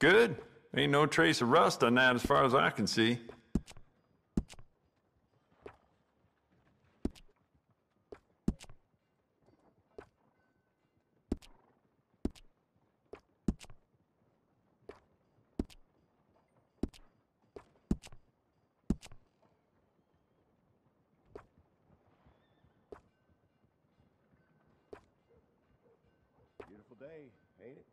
Good. Ain't no trace of rust on that as far as I can see. Beautiful day, ain't it?